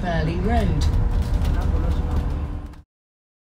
Burley Road.